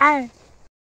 ai